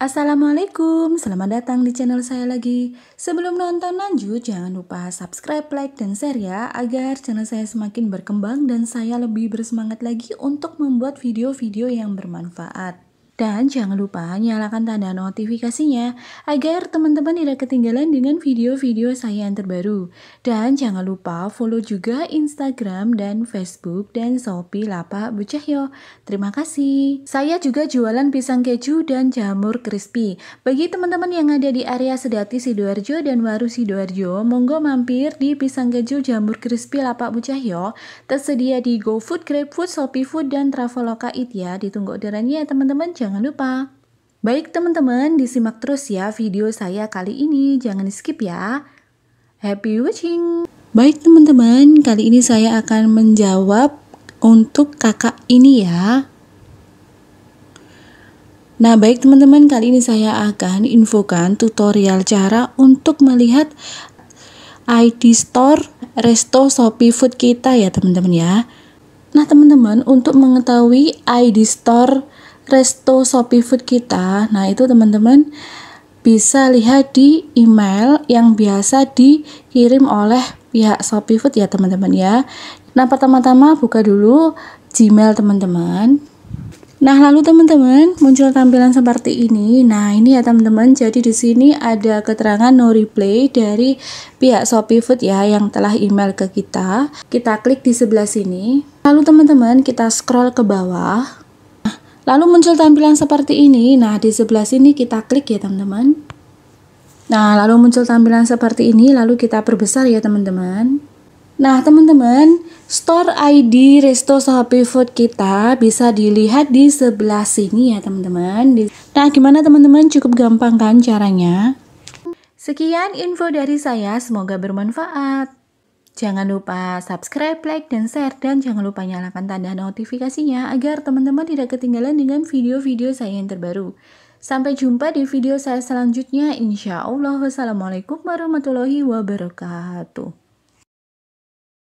Assalamualaikum, selamat datang di channel saya lagi. Sebelum nonton lanjut, jangan lupa subscribe, like, dan share ya, agar channel saya semakin berkembang dan saya lebih bersemangat lagi untuk membuat video-video yang bermanfaat. Dan jangan lupa nyalakan tanda notifikasinya agar teman-teman tidak ketinggalan dengan video-video saya yang terbaru. Dan jangan lupa follow juga Instagram dan Facebook dan Shopee Lapak Bu Cahyo. Terima kasih. Saya juga jualan pisang keju dan jamur crispy. Bagi teman-teman yang ada di area Sedati Sidoarjo dan Waru Sidoarjo, monggo mampir di pisang keju jamur crispy Lapak Bu Cahyo. Tersedia di GoFood, GrabFood, Shopee Food, dan Traveloka Eat ya. Ditunggu orderannya ya teman-teman. Jangan jangan lupa. Baik teman-teman, disimak terus ya video saya kali ini, jangan skip ya. Happy watching! Baik teman-teman, kali ini saya akan menjawab untuk kakak ini ya. Nah baik teman-teman, kali ini saya akan infokan tutorial cara untuk melihat ID Store Resto Shopee Food kita ya teman-teman ya. Nah teman-teman, untuk mengetahui ID Store resto Shopee Food kita. Nah, itu teman-teman bisa lihat di email yang biasa dikirim oleh pihak Shopee Food ya teman-teman ya. Nah, pertama-tama buka dulu Gmail teman-teman. Nah, lalu teman-teman muncul tampilan seperti ini. Nah, ini ya teman-teman. Jadi di sini ada keterangan no reply dari pihak Shopee Food ya yang telah email ke kita. Kita klik di sebelah sini. Lalu teman-teman kita scroll ke bawah. Lalu muncul tampilan seperti ini. Nah, di sebelah sini kita klik ya, teman-teman. Nah, lalu muncul tampilan seperti ini, lalu kita perbesar ya, teman-teman. Nah, teman-teman, store ID Resto Shopee Food kita bisa dilihat di sebelah sini ya, teman-teman. Nah, gimana teman-teman? Cukup gampang kan caranya? Sekian info dari saya, semoga bermanfaat. Jangan lupa subscribe, like, dan share, dan jangan lupa nyalakan tanda notifikasinya agar teman-teman tidak ketinggalan dengan video-video saya yang terbaru. Sampai jumpa di video saya selanjutnya. Insya Allah. Wassalamualaikum warahmatullahi wabarakatuh.